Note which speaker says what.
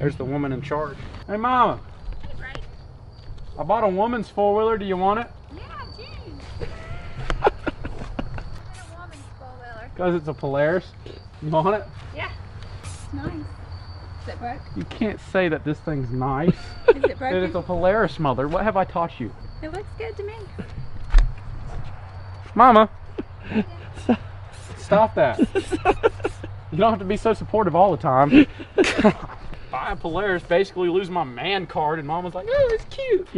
Speaker 1: There's the woman in charge. Hey, mama.
Speaker 2: Right.
Speaker 1: I bought a woman's four wheeler. Do you want it?
Speaker 2: Yeah, geez. a woman's four-wheeler.
Speaker 1: Because it's a Polaris. You want it?
Speaker 2: Yeah. It's nice. Is it broke?
Speaker 1: You can't say that this thing's nice.
Speaker 2: Is it
Speaker 1: That
Speaker 2: broken?
Speaker 1: it's a Polaris, mother. What have I taught you?
Speaker 2: It looks good to me.
Speaker 1: Mama. Stop that. You don't have to be so supportive all the time. Polaris, basically lose my man card, and mom was like, oh, it's cute.